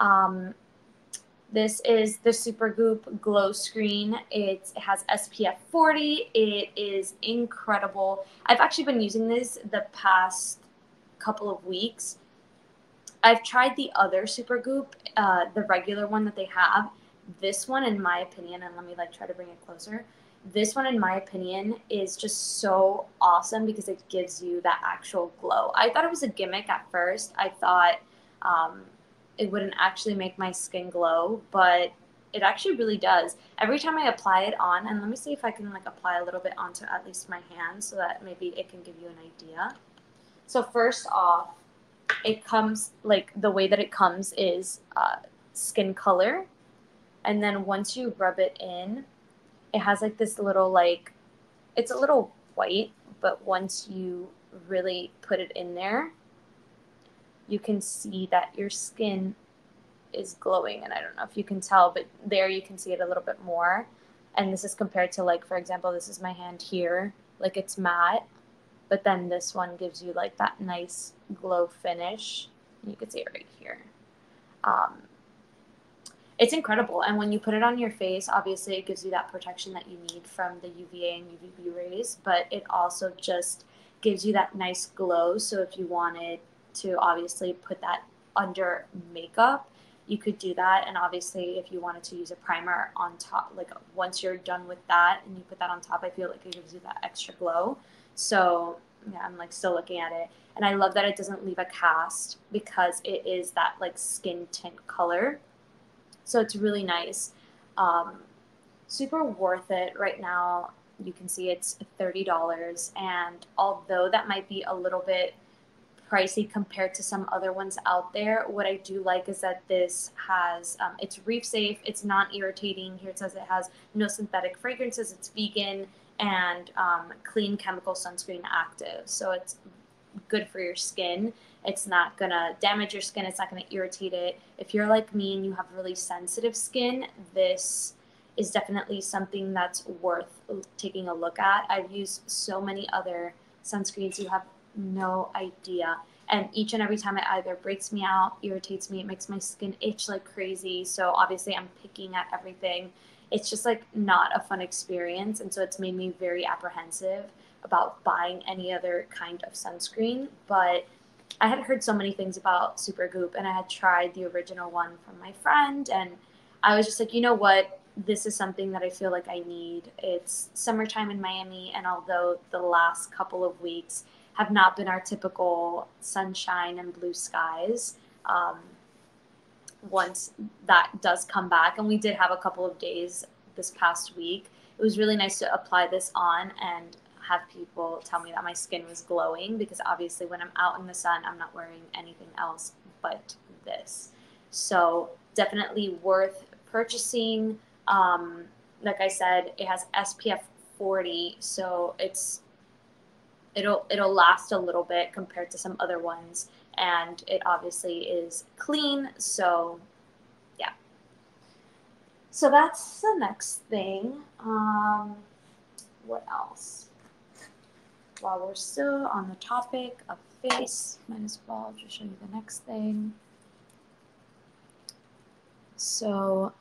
Um, this is the Supergoop Glowscreen. It has SPF 40. It is incredible. I've actually been using this the past couple of weeks. I've tried the other Supergoop, uh, the regular one that they have. This one, in my opinion, and let me like try to bring it closer. This one, in my opinion, is just so awesome because it gives you that actual glow. I thought it was a gimmick at first. I thought um, it wouldn't actually make my skin glow, but it actually really does. Every time I apply it on, and let me see if I can like apply a little bit onto at least my hand so that maybe it can give you an idea. So first off, it comes like the way that it comes is uh, skin color, and then once you rub it in, it has like this little like, it's a little white, but once you really put it in there, you can see that your skin is glowing and i don't know if you can tell but there you can see it a little bit more. And this is compared to like for example this is my hand here like it's matte but then this one gives you like that nice glow finish. You can see it right here. Um, it's incredible and when you put it on your face obviously it gives you that protection that you need from the uva and uvb rays but it also just gives you that nice glow. So if you wanted to obviously put that under makeup you could do that. And obviously if you wanted to use a primer on top like once you're done with that and you put that on top i feel like it gives you that extra glow. So yeah i'm like still looking at it. And i love that it doesn't leave a cast because it is that like skin tint color. So it's really nice. Um, super worth it. Right now you can see it's $30 and although that might be a little bit pricey compared to some other ones out there. What I do like is that this has um, it's reef safe, it's non-irritating. Here it says it has no synthetic fragrances, it's vegan and um, clean chemical sunscreen active. So it's good for your skin. It's not gonna damage your skin. It's not gonna irritate it. If you're like me and you have really sensitive skin, this is definitely something that's worth taking a look at. I've used so many other sunscreens. You have no idea. And each and every time it either breaks me out, irritates me, it makes my skin itch like crazy. So obviously, I'm picking at everything. It's just like not a fun experience. And so it's made me very apprehensive about buying any other kind of sunscreen. But I had heard so many things about Supergoop and I had tried the original one from my friend. And I was just like, you know what? This is something that I feel like I need. It's summertime in Miami, and although the last couple of weeks, have not been our typical sunshine and blue skies. Um, once that does come back, and we did have a couple of days this past week, it was really nice to apply this on and have people tell me that my skin was glowing because obviously when I'm out in the sun, I'm not wearing anything else but this. So definitely worth purchasing. Um, like I said, it has SPF 40, so it's it'll it'll last a little bit compared to some other ones and it obviously is clean so yeah. So that's the next thing. Um, what else? While we're still on the topic of face might as well just show you the next thing. So